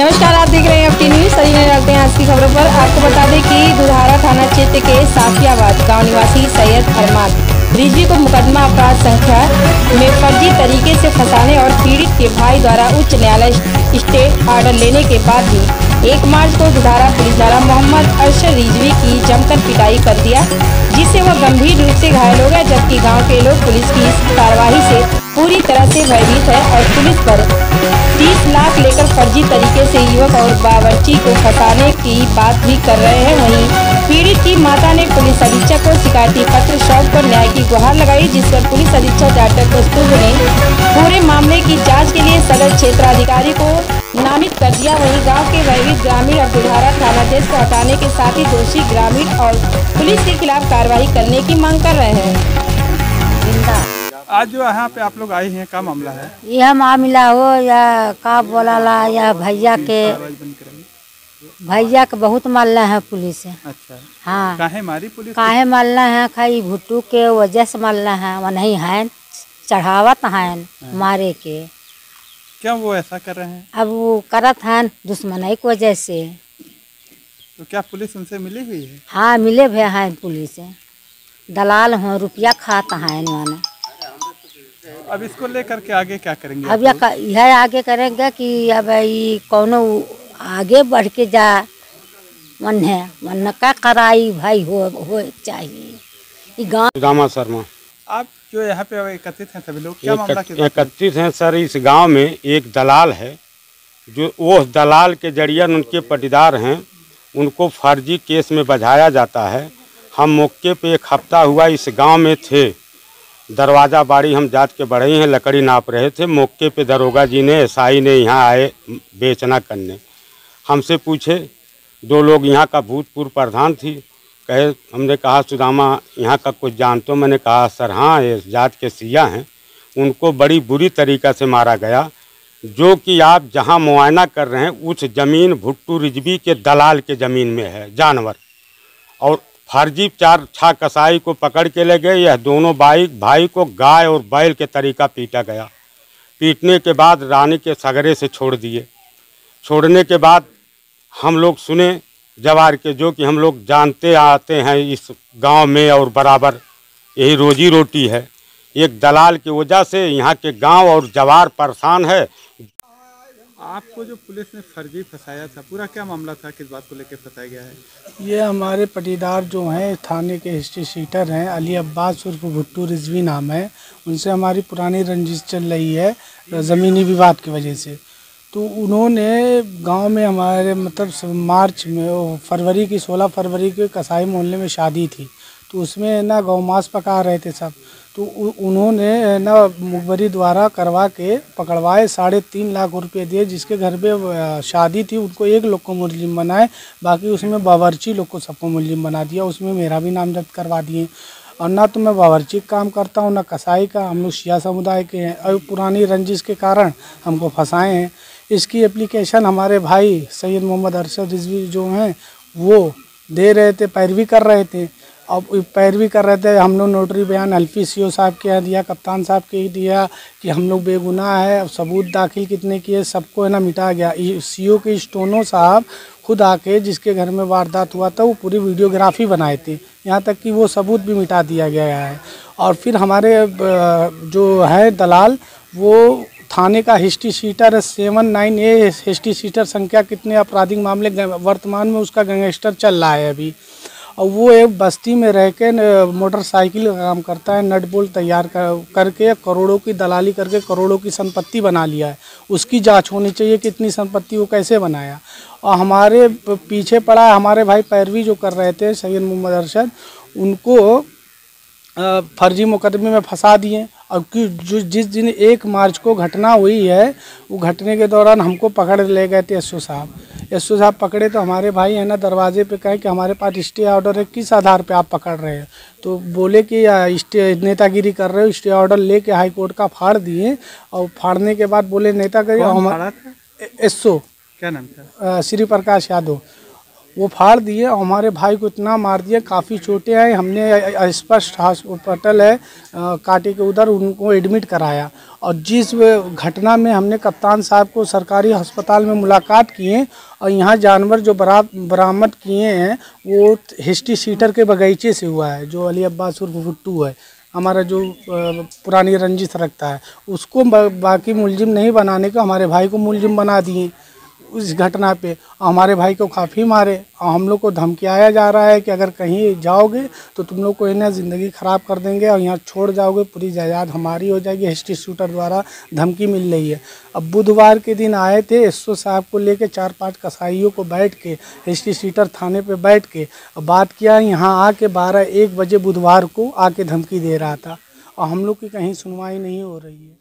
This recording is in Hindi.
नमस्कार, आप देख रहे हैं अपनी न्यूज़। सही में डालते हैं आज की खबरों पर। आपको बता दें कि दुधारा थाना क्षेत्र के साफियाबाद गाँव निवासी सैयद अरमान रिजवी को मुकदमा अपराध संख्या में फर्जी तरीके से फंसाने और पीड़ित के भाई द्वारा उच्च न्यायालय स्टेट ऑर्डर लेने के बाद भी एक मार्च को दुधारा पुलिस द्वारा मोहम्मद अरशद रिजवी की जमकर पिटाई कर दिया, जिससे वह गंभीर रूप से घायल हो गया, जबकि गाँव के लोग पुलिस की इस कार्रवाई से पूरी तरह से भयभीत है और पुलिस पर 30 लाख लेकर फर्जी तरीके से युवक और बावर्ची को फंसाने की बात भी कर रहे हैं। वहीं पीड़ित की माता ने पुलिस अधीक्षक को शिकायती पत्र सौंप कर न्याय की गुहार लगाई, जिस पर पुलिस अधीक्षक डॉक्टर कस्तूर ने क्षेत्राधिकारी को नामित कर दिया। वहीं गाँव के भयभीत ग्रामीण और दुधारा थानाध्यक्ष को हटाने के साथ ही दोषी ग्रामीण और पुलिस के खिलाफ कार्रवाई करने की मांग कर रहे हैं। आज जो यहाँ पे आप लोग आए हैं क्या मामला है? यह मामला हो या का बोलाला या भैया के भैया के बहुत मारना है पुलिस। से अच्छा। हाँ। काहे मारी पुलिस काहे मारना है? खाई भुट्टू के वजह से मारना है। वो नहीं है चढ़ावत है। मारे के। क्यों वो ऐसा कर रहे हैं? अब वो करत है दुश्मनाई की वजह से। तो क्या पुलिस उनसे मिली हुई है? हाँ मिले भी हैं पुलिस। दलाल हो रुपया खाता है माने अब इसको लेकर के आगे क्या करेंगे अब यह आगे करेंगे कि अब ये कौनो आगे बढ़ के जा। मन है मन का कराई भाई हो हो चाहिए। ये गाँव रामा शर्मा। आप जो यहाँ पे एकत्रित हैं सभी लोग क्या मामला एक- के इकतीस हैं सर इस गाँव में एक दलाल है जो वो दलाल के ज़रिए उनके पटीदार हैं उनको फर्जी केस में बजाया जाता है। हम मौके पे एक हफ़्ता हुआ इस गाँव में थे। दरवाज़ा बाड़ी हम जात के बढ़े हैं लकड़ी नाप रहे थे। मौके पे दरोगा जी ने एसआई ने यहाँ आए बेचना करने। हमसे पूछे दो लोग यहाँ का भूतपूर्व प्रधान थी कहे, हमने कहा, सुदामा, यहाँ का कुछ जानते मैंने कहा, सर हाँ ये जात के सिया हैं। उनको बड़ी बुरी तरीक़ा से मारा गया। जो कि आप जहाँ मुआयना कर रहे हैं, उस ज़मीन भुट्टू रिजवी के दलाल के ज़मीन में है, जानवर। और फर्जी चार छा कसाई को पकड़ के ले गए। यह दोनों भाई भाई को गाय और बैल के तरीका पीटा गया। पीटने के बाद रानी के सगरे से छोड़ दिए। छोड़ने के बाद हम लोग सुने जवार के जो कि हम लोग जानते आते हैं इस गाँव में और बराबर यही रोजी रोटी है। एक दलाल की वजह से यहाँ के गाँव और जवार परेशान है। आपको जो पुलिस ने फर्जी फंसाया था पूरा क्या मामला था? किस बात को लेकर फंसाया गया है? ये हमारे पटीदार जो हैं थाने के हिस्ट्री शीटर हैं अली अब्बास उर्फ़ भुट्टू रिजवी नाम है। उनसे हमारी पुरानी रंजिश चल रही है ज़मीनी विवाद की वजह से। तो उन्होंने गाँव में हमारे मतलब मार्च में फरवरी की 16 फरवरी के कसाई मोहल्ले में शादी थी। तो उसमें ना गौ मांस पका रहे थे सब। तो उन्होंने ना मुखबरी द्वारा करवा के पकड़वाए, साढ़े तीन लाख रुपए दिए, जिसके घर पे शादी थी, उनको एक लोग को मुस्लिम बनाए, बाकी उसमें बावर्ची लोग को सबको मुस्लिम बना दिया, उसमें मेरा भी नाम जब्त करवा दिए। और ना तो मैं बावर्ची का काम करता हूँ, ना कसाई का, हम लोग शिया समुदाय के हैं। और पुरानी रंजिश के कारण हमको फंसाए हैं। इसकी एप्लीकेशन हमारे भाई सैयद मोहम्मद अरशद रिजवी जो हैं, वो दे रहे थे, पैरवी कर रहे थे। अब पैरवी कर रहे थे, हम लोग नोटरी बयान अल्फी सी साहब के यहाँ दिया, कप्तान साहब के ही दिया कि हम लोग बेगुनाह है, अब सबूत दाखिल कितने किए, सबको है ना मिटा गया। सी ओ के स्टोनो साहब खुद आके जिसके घर में वारदात हुआ था, वो पूरी वीडियोग्राफी बनाए थे। यहाँ तक कि वो सबूत भी मिटा दिया गया है। और फिर हमारे जो है दलाल, वो थाने का हिस्ट्री शीटर है seven nine A, history sheeter संख्या कितने आपराधिक मामले वर्तमान में उसका गैंगस्टर चल रहा है अभी। और वो एक बस्ती में रह के मोटरसाइकिल का काम करता है, नट बोल्ट तैयार कर, करके, करोड़ों की दलाली करके, करोड़ों की संपत्ति बना लिया है। उसकी जाँच होनी चाहिए कि इतनी संपत्ति वो कैसे बनाया। और हमारे पीछे पड़ा है हमारे भाई पैरवी जो कर रहे थे, सैयद मोहम्मद अरशद, उनको फर्जी मुकदमे में फंसा दिए। और कि जो जिस दिन एक मार्च को घटना हुई है वो घटने के दौरान हमको पकड़ ले गए थे एस साहब। एस साहब पकड़े तो हमारे भाई है ना दरवाजे पे कहे कि हमारे पास स्टे ऑर्डर है किस आधार पे आप पकड़ रहे हैं? तो बोले कि स्टे नेतागिरी कर रहे हो स्टे ऑर्डर लेके हाई कोर्ट का फाड़ दिए। और फाड़ने के बाद बोले नेतागिरी एस? एसओ क्या नाम था? श्री प्रकाश यादव। वो फाड़ दिए और हमारे भाई को इतना मार दिया। काफ़ी चोटें आई, हमने स्पष्ट हॉस्पिटल है काटे के उधर उनको एडमिट कराया। और जिस घटना में हमने कप्तान साहब को सरकारी अस्पताल में मुलाकात किए और यहाँ जानवर जो बरा बरामद किए हैं, वो हिस्ट्री सीटर के बगीचे से हुआ है, जो अली अब्बास भुट्टू है। हमारा जो पुरानी रंजिश रखता है, उसको ब- बाकी मुलजिम नहीं बनाने का हमारे भाई को मुलजिम बना दिए। उस घटना पे हमारे भाई को काफ़ी मारे और हम लोग को धमकियाया जा रहा है कि अगर कहीं जाओगे तो तुम लोग को इन्हें ज़िंदगी ख़राब कर देंगे और यहाँ छोड़ जाओगे, पूरी जायदाद हमारी हो जाएगी। हिस्ट्री शूटर द्वारा धमकी मिल रही है। अब बुधवार के दिन आए थे एसओ साहब को लेके चार पाँच कसाईयों को बैठ के हिस्ट्री शूटर थाने पर बैठ के बात किया। यहाँ आके बारह एक बजे बुधवार को आके धमकी दे रहा था। और हम लोग की कहीं सुनवाई नहीं हो रही है।